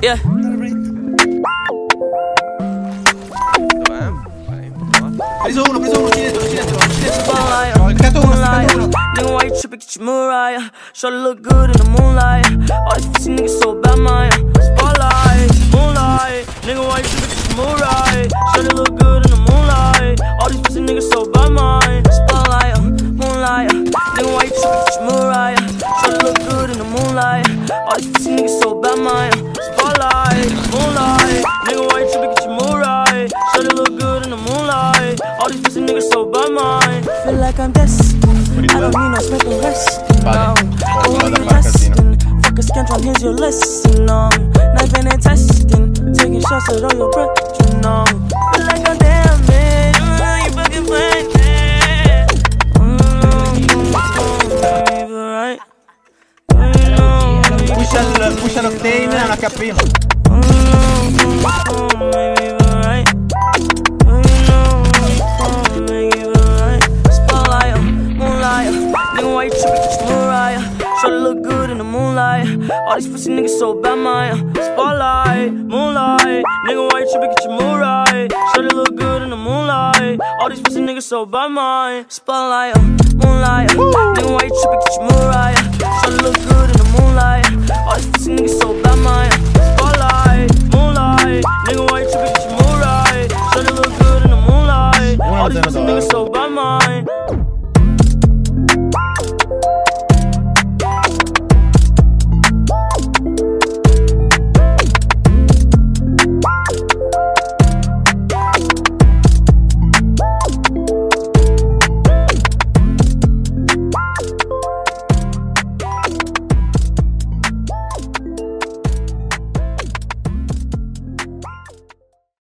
Yeah. Preso uno, preso uno, cinese, cinese, cinese. Spotlight, Staccato uno, moonlight. staccato uno. Nigga, why you tripping? Get your mood right. Shorty look good in the moonlight. All these pussy niggas so bad, my uh, spotlight, moonlight. Nigga, why you tripping? Get your. Shorty look good in the moonlight. All these pussy niggas so bad, my uh, spotlight, uh, moonlight. Nigga, why you tripping? Get your mood right. Shorty look good in the moonlight. All these pussy niggas so bad, my spotlight, moonlight. Nigga, why you tripping? Get your mood right. Shorty look good in the moonlight. All these pussy niggas so bad, my Feel like I'm destined. I don't need no Smith and Wesson. No. Vale, But vado when dal you bar casino. testing, fuck a scantron, here's your lesson. No. Knifing and testing, taking shots at all your brethren. No. Il, pusha l'octane a una cappina. look good in the moonlight. All these pussy niggas so bad, my spotlight, moonlight. Nigga, why you tripping? Get your mood right. Shorty look good in the moonlight. All these pussy niggas so bad, my spotlight, moonlight. Nigga, why you tripping? Get your mood right. All these pussy niggas so by my